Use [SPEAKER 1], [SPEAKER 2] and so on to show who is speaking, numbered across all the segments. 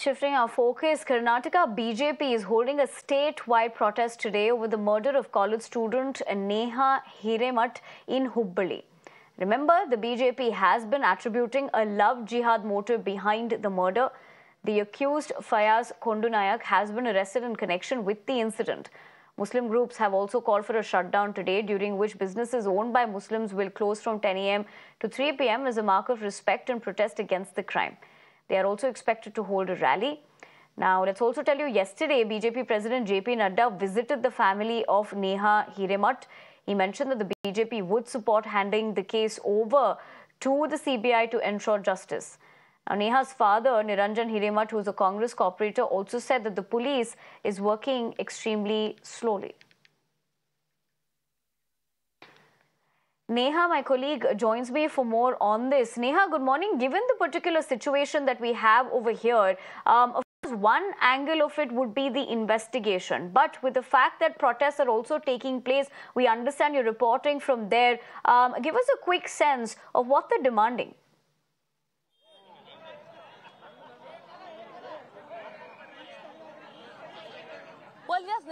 [SPEAKER 1] Shifting our focus, Karnataka BJP is holding a statewide protest today over the murder of college student Neha Hiremath in Hubballi. Remember, the BJP has been attributing a love jihad motive behind the murder. The accused Fayaz Kondunayak has been arrested in connection with the incident. Muslim groups have also called for a shutdown today, during which businesses owned by Muslims will close from 10 a.m. to 3 p.m. as a mark of respect and protest against the crime. They are also expected to hold a rally. Now, let's also tell you yesterday, BJP President JP Nadda visited the family of Neha Hiremath. He mentioned that the BJP would support handing the case over to the CBI to ensure justice. Now, Neha's father, Niranjan Hiremath, who is a Congress corporator, also said that the police is working extremely slowly. Neha, my colleague, joins me for more on this. Neha, good morning. Given the particular situation that we have over here, um, of course, one angle of it would be the investigation. But with the fact that protests are also taking place, we understand you're reporting from there. Um, give us a quick sense of what they're demanding.
[SPEAKER 2] Well, yes,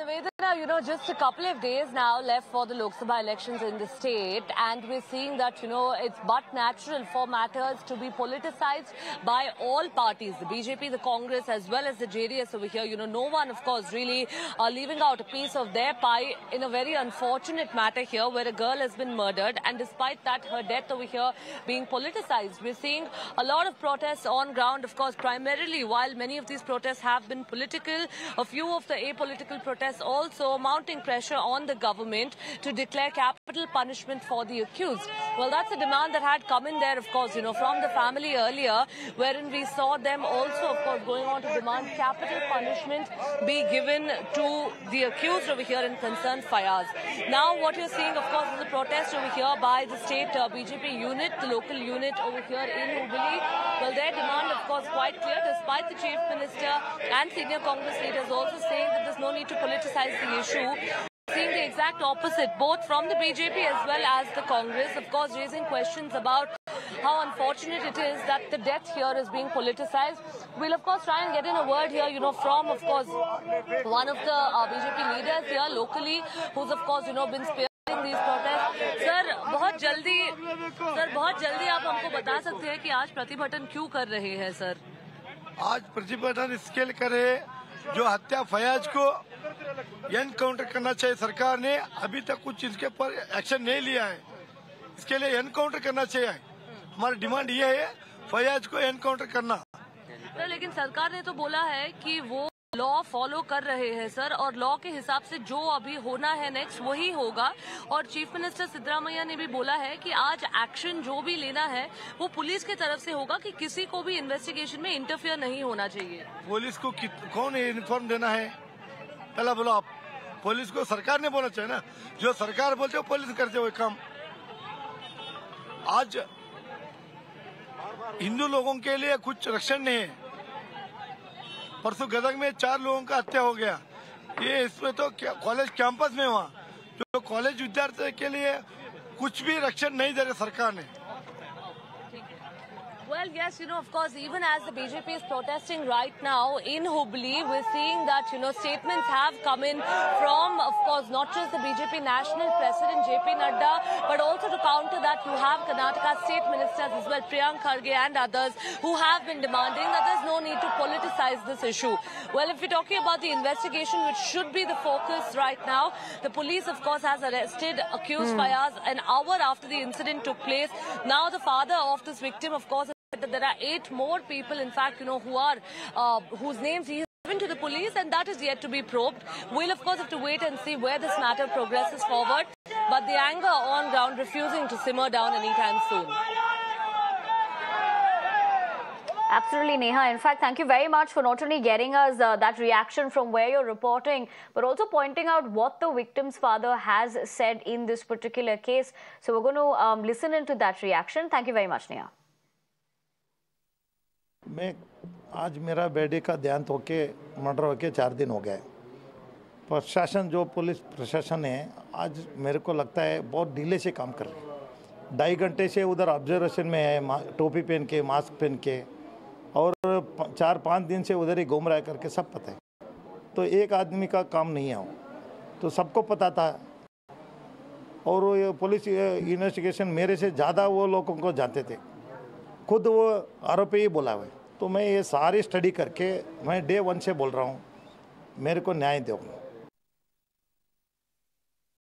[SPEAKER 2] You know, just a couple of days now left for the Lok Sabha elections in the state, and we're seeing that, you know, it's but natural for matters to be politicized by all parties, the BJP, the Congress, as well as the JDS over here. You know, no one, of course, really uh, leaving out a piece of their pie in a very unfortunate matter here where a girl has been murdered, and despite that, her death over here being politicized. We're seeing a lot of protests on ground, of course, primarily while many of these protests have been political, a few of the apolitical protests also mounting pressure on the government to declare capital punishment for the accused. Well, that's a demand that had come in there, of course, you know, from the family earlier, wherein we saw them also, of course, going on to demand capital punishment be given to the accused over here in concerned Fayaz. Now, what you're seeing, of course, is a protest over here by the state uh, BJP unit, the local unit over here in Hubballi. Well, their demand, of course, quite clear, despite the chief minister and senior Congress leaders also saying that there's no need to politicize the issue. Seeing the exact opposite, both from the BJP as well as the Congress, of course, raising questions about how unfortunate it is that the death here is being politicized. We'll, of course, try and get in a word here, you know, from, of course, one of the uh, BJP leaders here locally, who's, of course, you know, been spearheading these protests. Sir बहुत जल्दी sir बहुत जल्दी आप हमको बता सकते हैं कि आज प्रतिभटन क्यों कर रहे हैं सर
[SPEAKER 3] आज प्रतिभटन इसके लिए करे जो हत्या फयाज को एनकाउंटर करना चाहिए सरकार ने। अभी तक कुछ इसके पर एक्शन नहीं लिया है। इसके लिए एनकाउंटर करना चाहिए। हमारी डिमांड ये है फयाज को एनकाउंटर करना।
[SPEAKER 2] सर लेकिन सरकार ने तो बोला है कि वो लॉ फॉलो कर रहे हैं सर और लॉ के हिसाब से जो अभी होना है नेक्स्ट वही होगा। और चीफ मिनिस्टर सिद्धरामैया ने भी बोला है कि आज एक्शन जो भी लेना है वो पुलिस की तरफ़ से होगा कि किसी को भी इन्वेस्टिगेशन में इंटरफेयर नहीं होना चाहिए।
[SPEAKER 3] पुलिस को कौन इन्फॉर्म देना है? पहला बोलो, आप पुलिस को सरकार ने बोलना चाहिए ना? जो सरकार बोलते हो पुलिस करते हुए काम. आज हिंदू लोगों के लिए कुछ रक्षण नहीं है। परसों गदग में चार लोगों का हत्या हो गया। ये इसमें तो कॉलेज कैंपस में हुआ। जो कॉलेज विद्यार्थी के लिए कुछ भी रक्षण नहीं दे रहे सरकार ने।
[SPEAKER 2] Well, yes, you know, of course, even as the BJP is protesting right now in Hubli, we're seeing that, you know, statements have come in from, of course, not just the BJP national president, JP Nadda, but also to counter that, you have Karnataka state ministers as well, Priyank Kharge and others, who have been demanding that there's no need to politicize this issue. Well, if we're talking about the investigation, which should be the focus right now, the police, of course, has arrested accused hmm. Fayaz an hour after the incident took place. Now, the father of this victim, of course, there are eight more people, in fact, you know, who are, uh, whose names he has given to the police, and that is yet to be probed. We'll, of course, have to wait and see where this matter progresses forward. But the anger on ground refusing to simmer down anytime soon.
[SPEAKER 1] Absolutely, Neha. In fact, thank you very much for not only getting us uh, that reaction from where you're reporting, but also pointing out what the victim's father has said in this particular case. So we're going to um, listen into that reaction. Thank you very much, Neha.
[SPEAKER 4] मैं आज मेरा बेटे का देहांत तो होके, murder होके चार दिन हो गए। प्रशासन, जो पुलिस प्रशासन है, आज मेरे को लगता है बहुत ढीले से काम कर रही ढाई घंटे से उधर ऑब्जर्वेशन में है टोपी पहन के मास्क पहन के, और चार पाँच दिन से उधर ही घूम रहा करके सब पता है। तो एक आदमी का काम नहीं है तो सबको पता था। और वो पुलिस इन्वेस्टिगेशन मेरे से ज़्यादा वो लोगों को जानते थे। खुद वो आरोपी ही बोला हुआ है। तो मैं ये सारी स्टडी करके मैं डे वन से बोल रहा हूँ, मेरे को न्याय दो।